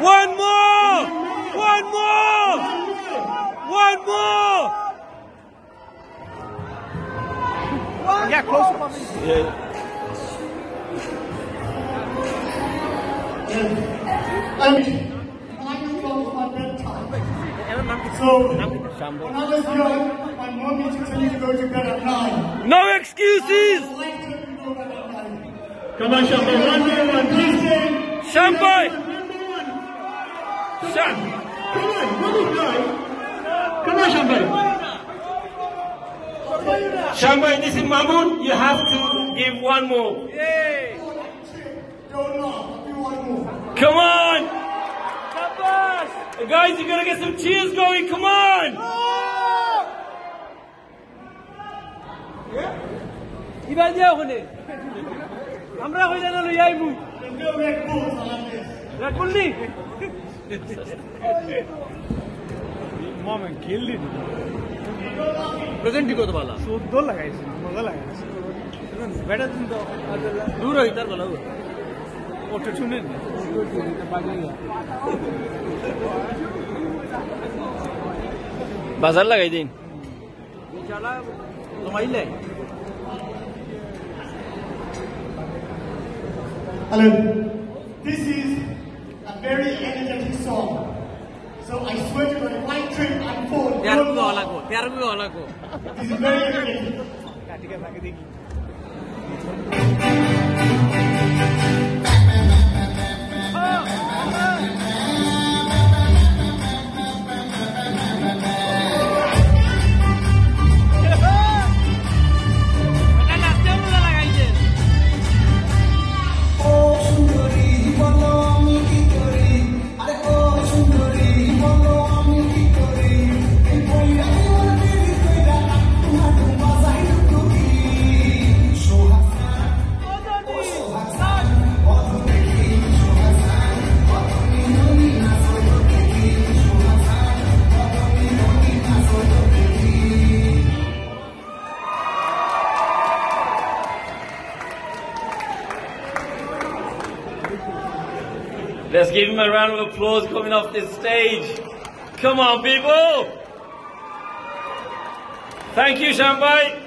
One more! One more! One more! Yeah, close up on me. Yeah. And nine o'clock is my bedtime. So when I was young, my mom used to tell me to go to bed at nine. No excuses! I like to go to bed at nine. Come on, Shambai, one more one, please stay. Shambai! One more one. Sham! Come on, one more guy. Come on, Shambai. Shambai, this is Mahmoud. You have to give one more. Don't laugh. I'll do one more. Come on! Guys, you gotta get some cheers going. Come on! ইবা দিয়া ওখানে আমরা হয়ে জানা লই আইবু মামে গেলি ಪ್ರೆಸೆಂಟಿಗೆ ಹೋದವಲ್ಲ ಸುದ್ದೋ ಲಗಾಯಿಸಿ ಮಗ ಲಗಾಯಿಸಿ ಬೇಡದಿಂದ ಅದೆಲ್ಲ ದೂರ ಹೋಯ್ತಾರಲ್ಲ ಅವರು ಒಟ್ಟು ಸುಮ್ಮನೆ বাজার লাগাই দিন কমাইলে Hello. This is a very energetic song. So I swear to God, if I trip and fall, তেয়ার don't co laugh. লাগো তেয়ার কো লাগো This is very energetic. Let's give him a round of applause coming off this stage. Come on, people! Thank you, Shambai.